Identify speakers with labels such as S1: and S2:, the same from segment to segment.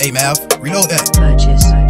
S1: Hey, Mav, reload that.
S2: Purchase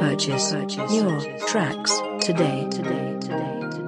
S2: Purchase your tracks today. Today. Today. Today.